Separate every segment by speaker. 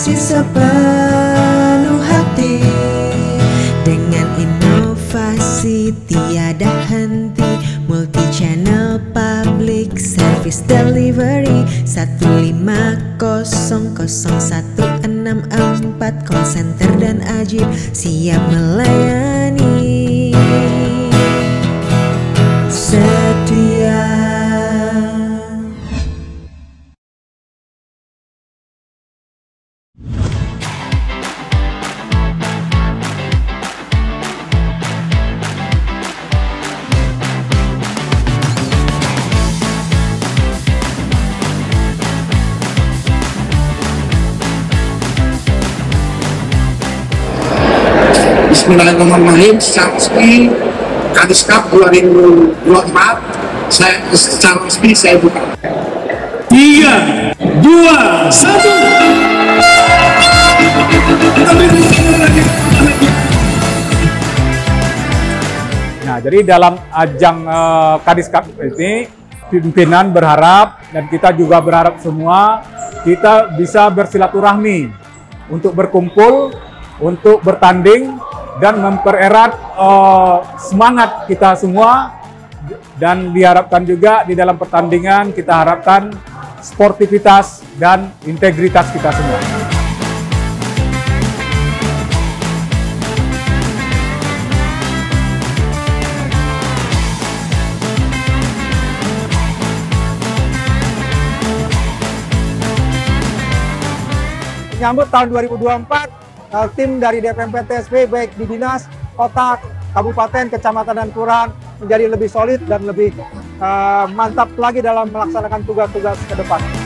Speaker 1: Dedikasi sepenuh hati. Dengan inovasi tiada henti. Multi channel public service delivery. 1500164 call center dan ajib siap melayani
Speaker 2: Bismillahirrahmanirrahim secara resmi Kadis Cup 2024 saya secara resmi saya buka.
Speaker 3: Tiga, dua, satu.
Speaker 4: Nah, jadi dalam ajang uh, Kadis Cup ini pimpinan berharap dan kita juga berharap semua kita bisa bersilaturahmi untuk berkumpul, untuk bertanding dan mempererat uh, semangat kita semua dan diharapkan juga di dalam pertandingan kita harapkan sportivitas dan integritas kita semua.
Speaker 5: menyambut tahun 2024 eh, tim dari DPMP TSP baik di dinas, kota, kabupaten, kecamatan dan kelurahan menjadi lebih solid dan lebih eh, mantap lagi dalam melaksanakan tugas-tugas ke depan.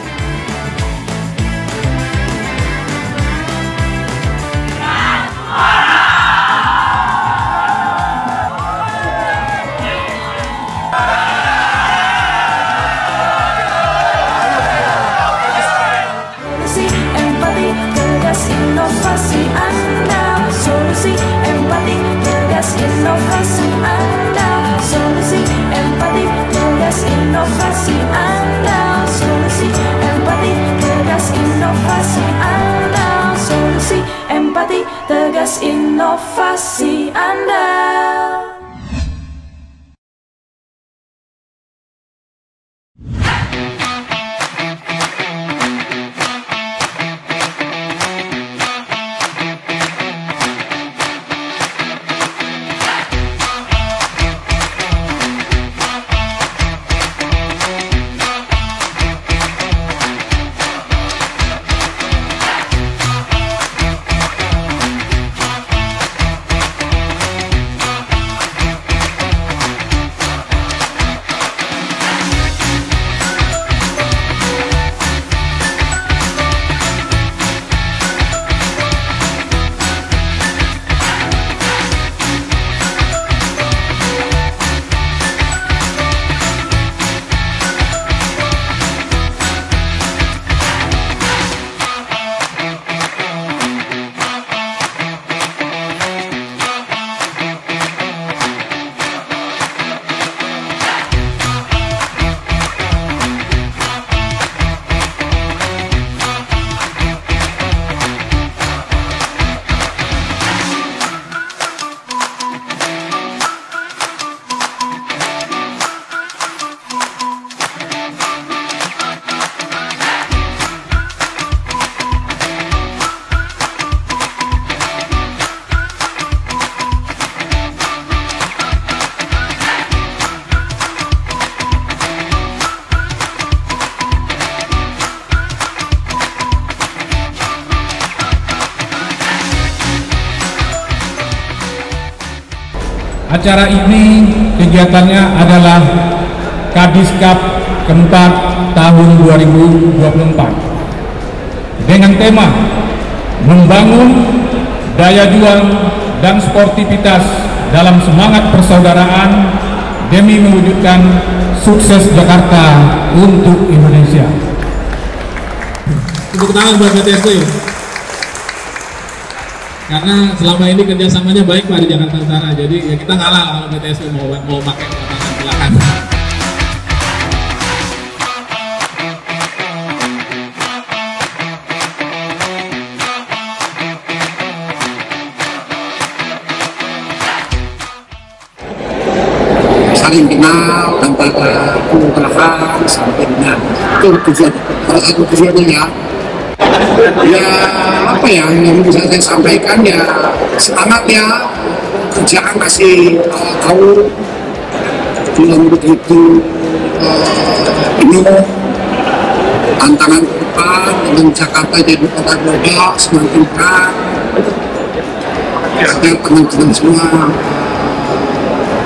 Speaker 6: off I see and now
Speaker 3: Acara ini kegiatannya adalah Kadis Cup keempat tahun 2024 dengan tema membangun
Speaker 7: daya juang, dan sportivitas dalam semangat persaudaraan demi mewujudkan sukses Jakarta untuk Indonesia.
Speaker 8: Tepuk tangan buat. Karena selama ini kerjasamanya baik Pak di Jakarta Utara, jadi ya kita ngalah kalau PTSP mau mau pakai lapangan silakan.
Speaker 2: saling kenal antara kelurahan sampai dengan itu salah satu tujuannya ya ya apa ya yang bisa saya sampaikan? Ya semangat ya kerjaan masih uh, tahu. Belum begitu uh, penuh. Tantangan ke dengan Jakarta jadi kota global semakin berat agar teman-teman semua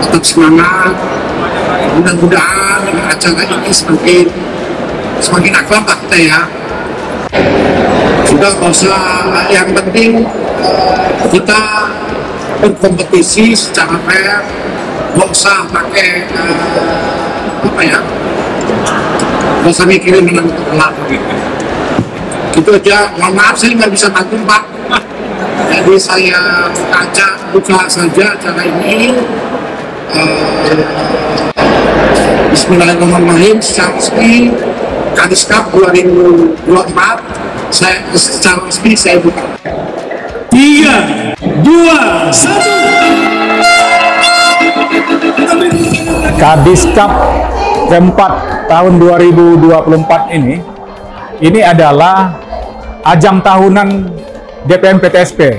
Speaker 2: tetap semangat. Mudah-mudahan acara ini semakin semakin akrab lah kita ya sudah nggak usah yang penting eh, kita berkompetisi secara fair. Nggak usah pakai eh, apa ya? Nggak usah mikirin menang atau kalah gitu gitu aja. Mohon maaf saya nggak bisa bantu pak. Jadi saya kaca buka saja acara ini. Eh, Bismillahirrahmanirrahim. Secara resmi Kadis Cup 2024 saya secara resmi saya buka
Speaker 7: Tiga, dua, satu.
Speaker 4: Kadis Cup keempat tahun 2024 ini ini adalah ajang tahunan DPM PTSP.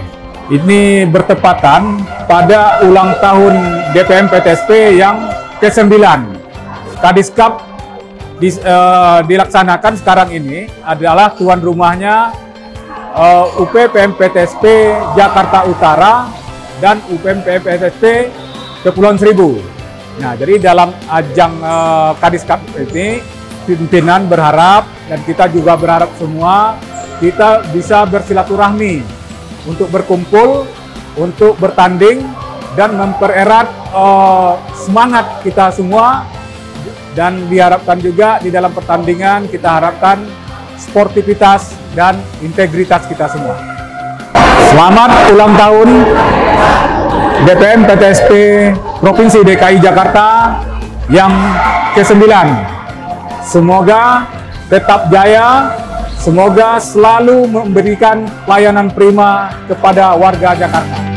Speaker 4: Ini bertepatan pada ulang tahun DPM PTSP yang ke-9. Kadis Cup dis- eh, dilaksanakan sekarang ini adalah tuan rumahnya eh, UPPM PTSP Jakarta Utara dan UPM PTSP Kepulauan Seribu. Nah, jadi dalam ajang eh, Kadis Cup ini pimpinan berharap dan kita juga berharap semua kita bisa bersilaturahmi untuk berkumpul, untuk bertanding dan mempererat eh, semangat kita semua dan diharapkan juga di dalam pertandingan kita harapkan sportivitas dan integritas kita semua. Selamat ulang tahun DPM PTSP Provinsi DKI Jakarta yang ke-9. Semoga tetap jaya, semoga selalu memberikan pelayanan prima kepada warga Jakarta.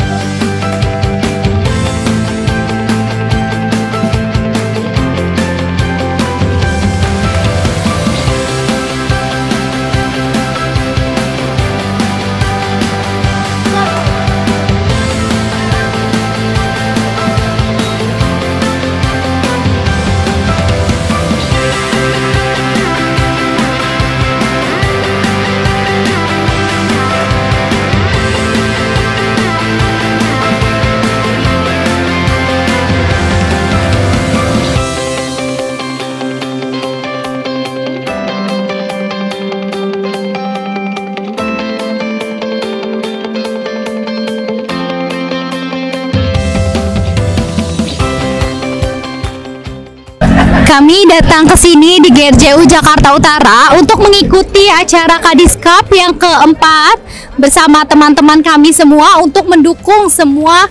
Speaker 9: Kami datang ke sini di GRJU Jakarta Utara untuk mengikuti acara Kadis Cup yang keempat bersama teman-teman kami semua untuk mendukung semua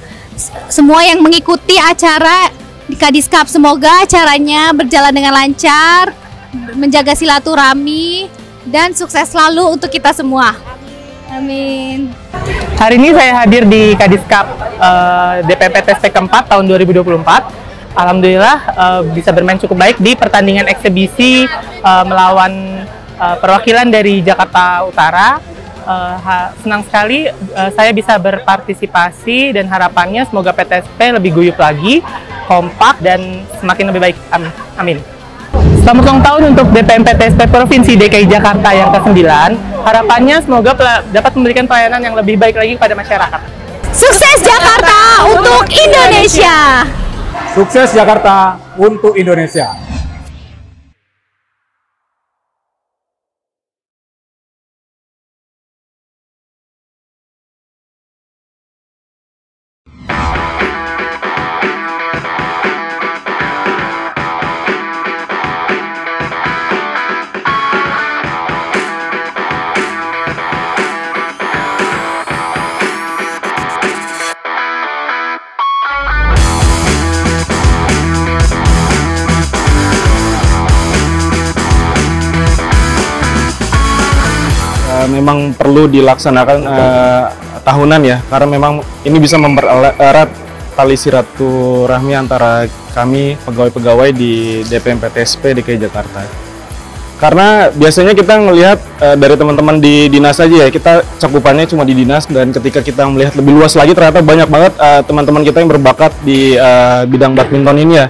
Speaker 9: semua yang mengikuti acara di Kadis Cup. Semoga acaranya berjalan dengan lancar, menjaga silaturahmi dan sukses selalu untuk kita semua. Amin.
Speaker 10: Hari ini saya hadir di Kadis Cup eh, DPPTSP keempat tahun 2024. Alhamdulillah eh, bisa bermain cukup baik di pertandingan eksebisi eh, melawan eh, perwakilan dari Jakarta Utara. Ha- senang sekali eh, saya bisa berpartisipasi dan harapannya semoga PTSP lebih guyup lagi, kompak dan semakin lebih baik. Am- Amin. Selamat ulang tahun untuk DPM PTSP Provinsi DKI Jakarta yang ke-9. Harapannya semoga dapat memberikan pelayanan yang lebih baik lagi kepada masyarakat.
Speaker 9: Sukses Jakarta untuk Indonesia.
Speaker 4: Sukses Jakarta untuk Indonesia.
Speaker 11: Memang perlu dilaksanakan eh, tahunan ya karena memang ini bisa mempererat tali silaturahmi antara kami pegawai-pegawai di DPMPTSP DKI Jakarta. Karena biasanya kita ngelihat eh, dari teman-teman di dinas aja ya, kita cakupannya cuma di dinas dan ketika kita melihat lebih luas lagi ternyata banyak banget eh, teman-teman kita yang berbakat di eh, bidang badminton ini ya.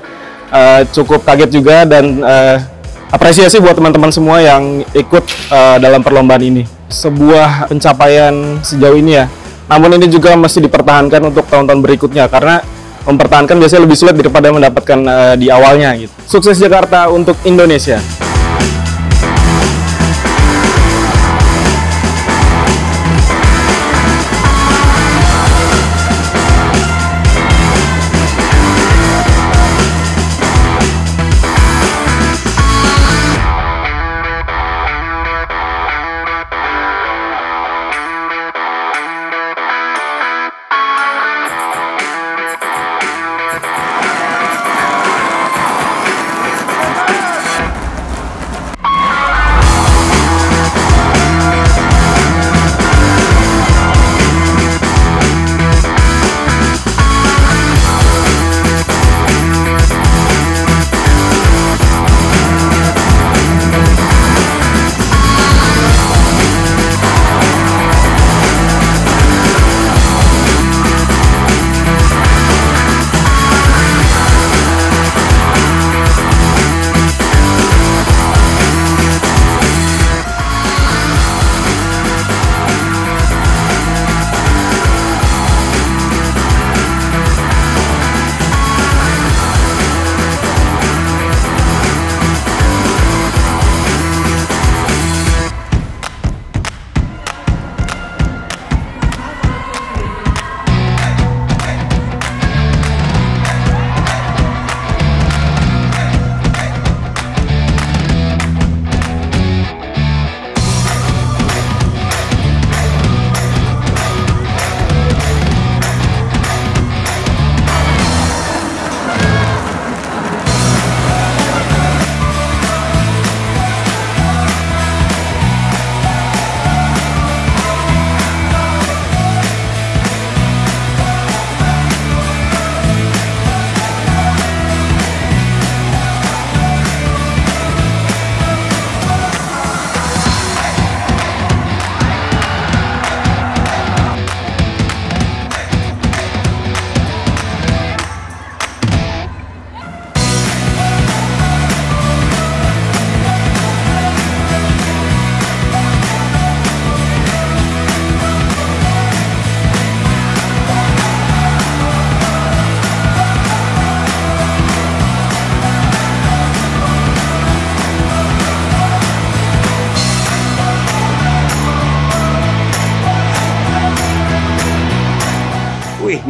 Speaker 11: Eh, cukup kaget juga dan apresiasi buat teman-teman semua yang ikut dalam perlombaan ini. Sebuah pencapaian sejauh ini ya. Namun ini juga mesti dipertahankan untuk tahun-tahun berikutnya karena mempertahankan biasanya lebih sulit daripada mendapatkan eh, di awalnya gitu. Sukses Jakarta untuk Indonesia.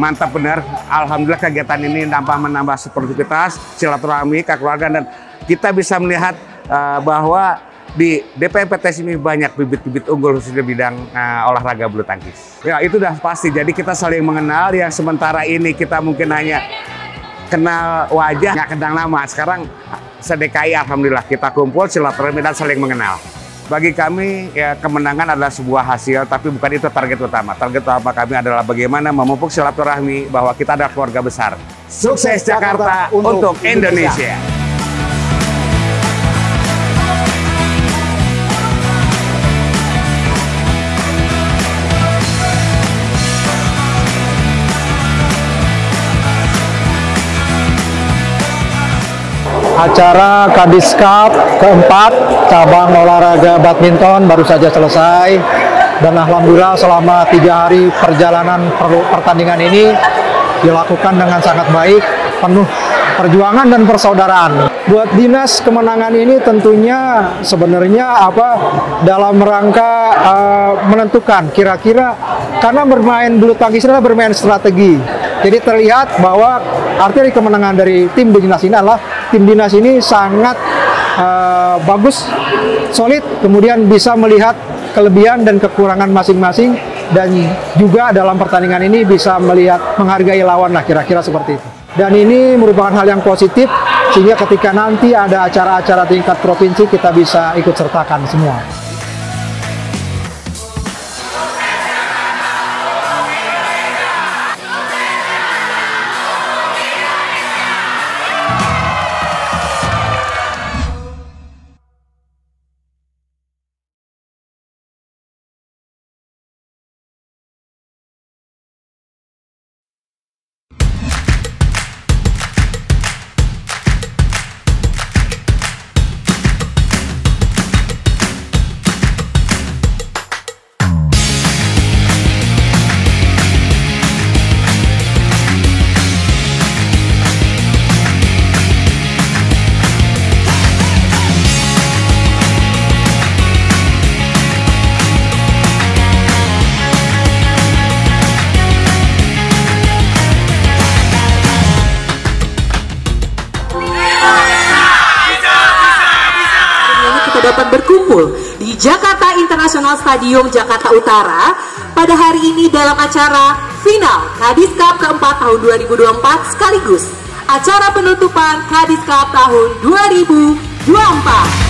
Speaker 12: Mantap benar. Alhamdulillah kegiatan ini nambah menambah sportivitas, silaturahmi, kekeluargaan dan kita bisa melihat eh, bahwa di DPMPTS ini banyak bibit-bibit unggul khususnya bidang eh, olahraga bulu tangkis. Ya, itu udah pasti. Jadi kita saling mengenal yang sementara ini kita mungkin hanya kenal wajah, nggak kenal nama. Sekarang sedekai alhamdulillah kita kumpul silaturahmi dan saling mengenal. Bagi kami ya kemenangan adalah sebuah hasil, tapi bukan itu target utama. Target utama kami adalah bagaimana memupuk silaturahmi bahwa kita adalah keluarga besar. Sukses Jakarta untuk Indonesia.
Speaker 5: Acara Kadis Cup keempat cabang olahraga badminton baru saja selesai dan alhamdulillah selama tiga hari perjalanan per- pertandingan ini dilakukan dengan sangat baik, penuh perjuangan dan persaudaraan. Buat dinas kemenangan ini tentunya sebenarnya apa dalam rangka eh, menentukan kira-kira karena bermain bulu tangkis adalah bermain strategi. Jadi terlihat bahwa arti dari kemenangan dari tim dinas ini adalah tim dinas ini sangat eh, bagus, solid, kemudian bisa melihat kelebihan dan kekurangan masing-masing dan juga dalam pertandingan ini bisa melihat menghargai lawan lah kira-kira seperti itu. Dan ini merupakan hal yang positif sehingga ketika nanti ada acara-acara tingkat provinsi kita bisa ikut sertakan semua.
Speaker 13: Stadium Jakarta Utara pada hari ini dalam acara final Kadis Cup keempat tahun 2024 sekaligus acara penutupan Kadis Cup tahun 2024.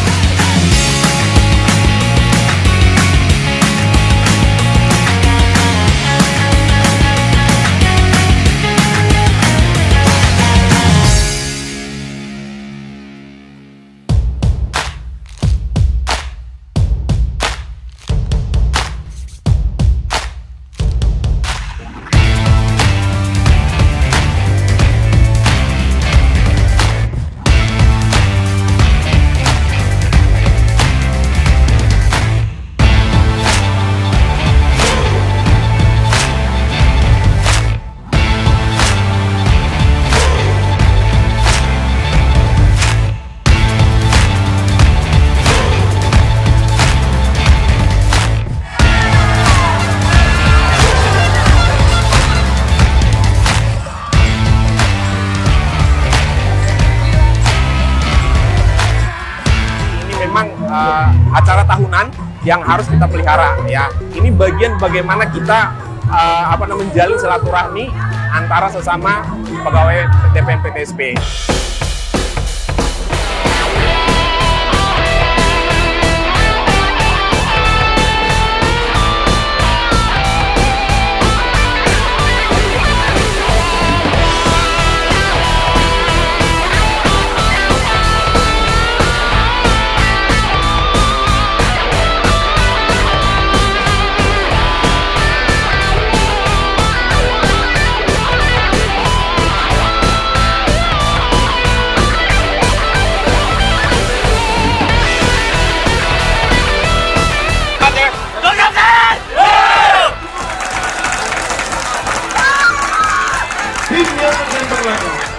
Speaker 14: Eh, acara tahunan yang harus kita pelihara ya. Ini bagian bagaimana kita eh, apa namanya menjalin silaturahmi antara sesama pegawai DPM PTSP. Excellent.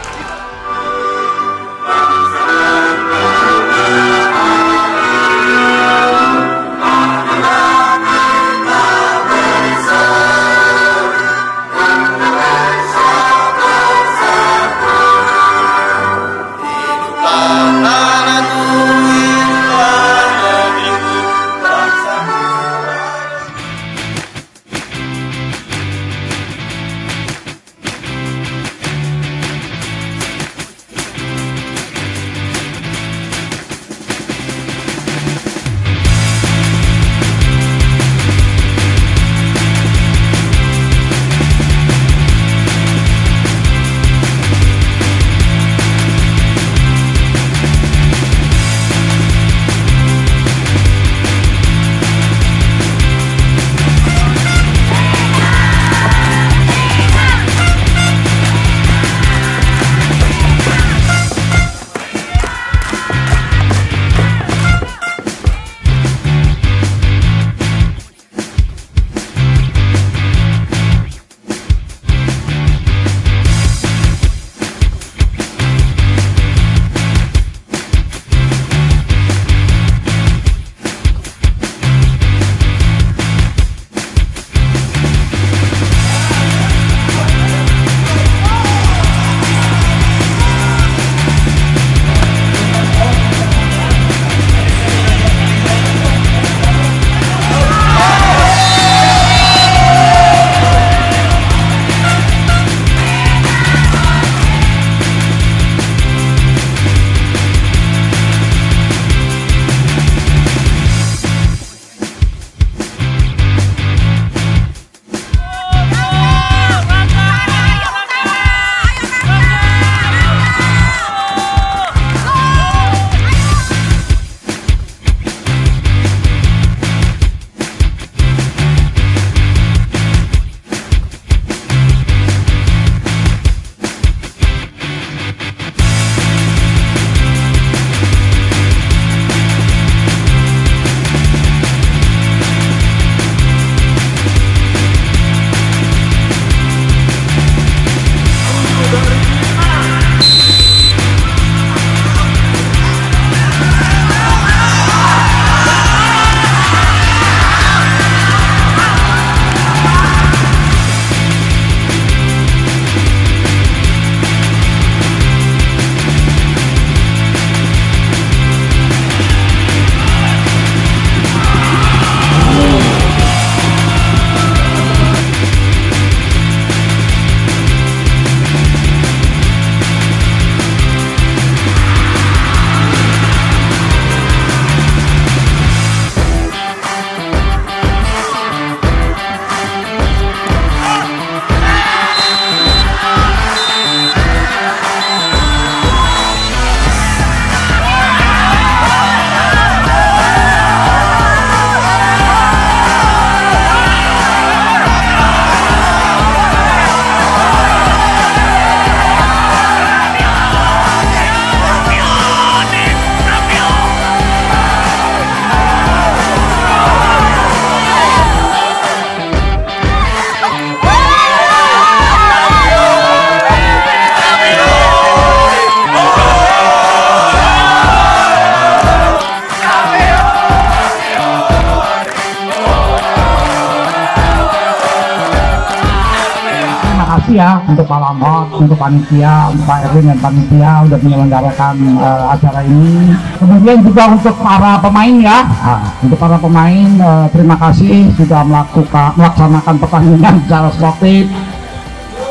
Speaker 15: Kasih ya untuk Pak Lamot, untuk panitia, Pak Erwin dan panitia udah menyelenggarakan uh, acara ini. Kemudian juga untuk para pemain ya, nah, untuk para pemain uh, terima kasih sudah melakukan melaksanakan pertandingan secara sportif.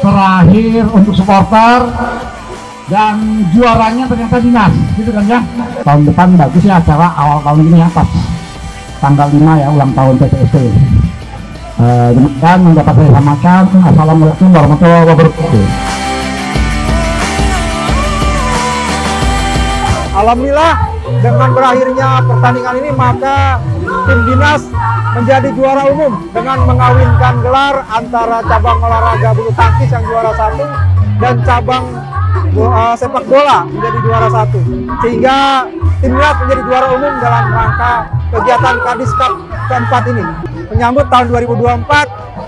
Speaker 15: Terakhir untuk supporter dan juaranya ternyata dinas, gitu kan ya. Tahun depan bagus ya acara awal tahun ini ya pas tanggal 5 ya ulang tahun PTSP. Uh, demikian yang dapat saya sampaikan. Assalamualaikum warahmatullahi wabarakatuh.
Speaker 5: Alhamdulillah dengan berakhirnya pertandingan ini maka tim dinas menjadi juara umum dengan mengawinkan gelar antara cabang olahraga bulu tangkis yang juara satu dan cabang uh, sepak bola menjadi juara satu sehingga tim dinas menjadi juara umum dalam rangka kegiatan Kadis Cup keempat ini menyambut tahun 2024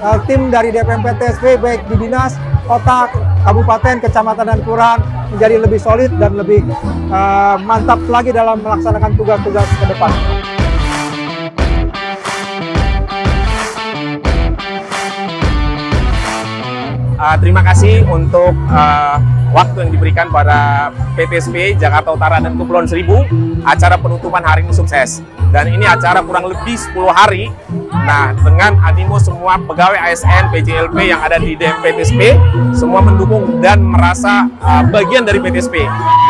Speaker 5: uh, tim dari DPM PTSP baik di dinas kota kabupaten kecamatan dan kelurahan menjadi lebih solid dan lebih uh, mantap lagi dalam melaksanakan tugas-tugas ke depan.
Speaker 14: Uh, terima kasih untuk uh, waktu yang diberikan pada PTSP Jakarta Utara dan Kepulauan Seribu. Acara penutupan hari ini sukses. Dan ini acara kurang lebih 10 hari. Nah, dengan animo semua pegawai ASN, PJLP yang ada di PTSP, semua mendukung dan merasa uh, bagian dari PTSP.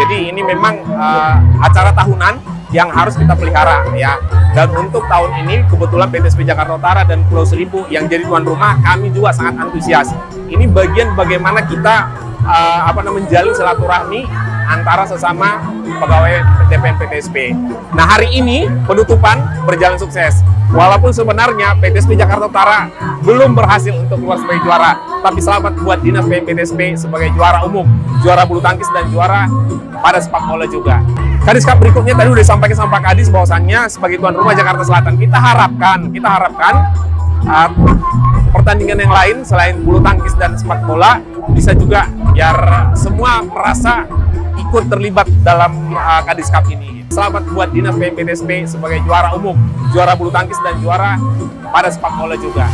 Speaker 14: Jadi ini memang uh, acara tahunan yang harus kita pelihara ya. Dan untuk tahun ini kebetulan PTSP Jakarta Utara dan Pulau Seribu yang jadi tuan rumah kami juga sangat antusias. Ini bagian bagaimana kita uh, apa namanya menjalin silaturahmi antara sesama pegawai DPM PTSP. Nah hari ini penutupan berjalan sukses. Walaupun sebenarnya PTSP Jakarta Utara belum berhasil untuk keluar sebagai juara, tapi selamat buat Dinas PMPTSP sebagai juara umum, juara bulu tangkis dan juara pada sepak bola juga. Kadis Cup berikutnya tadi udah disampaikan sama Pak Kadis bahwasannya sebagai tuan rumah Jakarta Selatan kita harapkan, kita harapkan uh, pertandingan yang lain selain bulu tangkis dan sepak bola bisa juga biar semua merasa ikut terlibat dalam uh, Kadis Cup ini. Selamat buat Dinas PMPTSP sebagai juara umum, juara bulu tangkis dan juara pada sepak bola juga.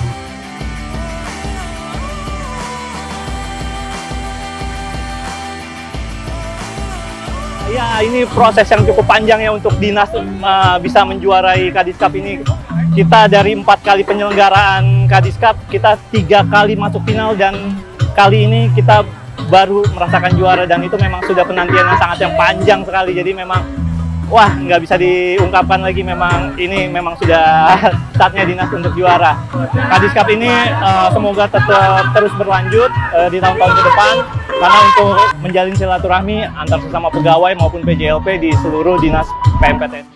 Speaker 16: Ya, ini proses yang cukup panjang ya untuk dinas uh, bisa menjuarai Kadis Cup ini. Kita dari empat kali penyelenggaraan Kadis Cup, kita tiga kali masuk final dan kali ini kita baru merasakan juara dan itu memang sudah penantian yang sangat yang panjang sekali. Jadi memang wah nggak bisa diungkapkan lagi memang ini memang sudah saatnya dinas untuk juara. Kadis Cup ini uh, semoga tetap terus berlanjut uh, di tahun-tahun ke depan karena untuk menjalin silaturahmi antar sesama pegawai maupun PJLP di seluruh dinas PMPT.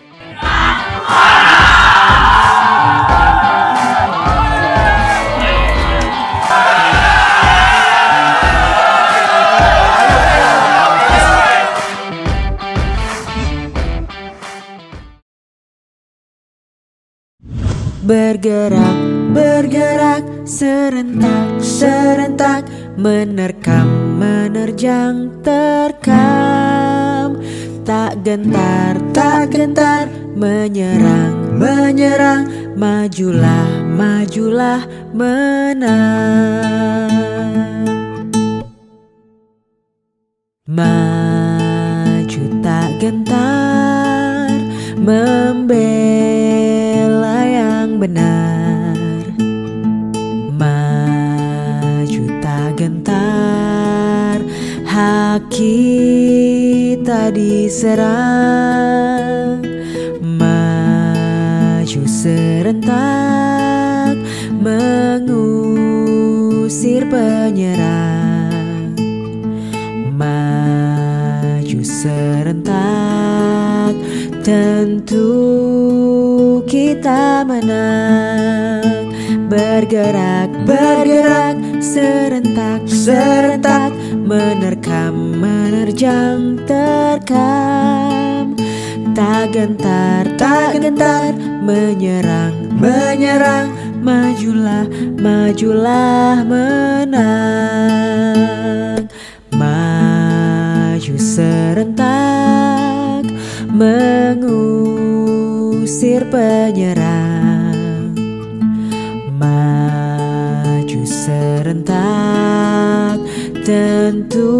Speaker 1: Bergerak, bergerak, serentak, serentak Menerkam, menerjang, terkam. Tak gentar, tak gentar Menyerang, menyerang Majulah, majulah, menang. Maju tak gentar Membela yang benar. Maju tak gentar Hak kita diserang. Maju serentak Mengusir penyerang. Maju serentak Tentu kita menang Bergerak, bergerak Serentak, serentak. Menerkam, menerjang, terkam. Tak gentar, tak gentar. Menyerang, menyerang. Majulah, majulah menang. Maju serentak. Mengusir penyerang Serentak Tentu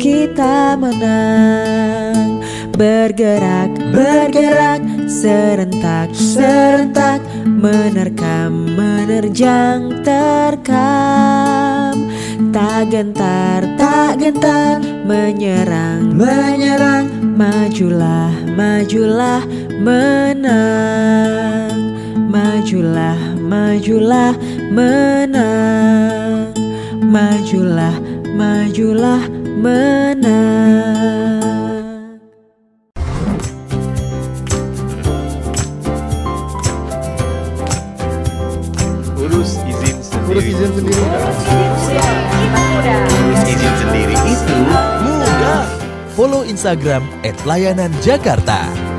Speaker 1: kita menang. Bergerak, bergerak Serentak, serentak Menerkam, menerjang, terkam. Tak gentar, tak gentar Menyerang, menyerang. Majulah, majulah Menang. Majulah, majulah Menang Majulah, majulah Menang
Speaker 17: Urus izin sendiri.
Speaker 18: Urus izin sendiri.
Speaker 17: Urus izin sendiri itu mudah.
Speaker 18: Follow Instagram @layananjakarta.